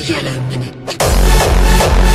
Yellow Minute.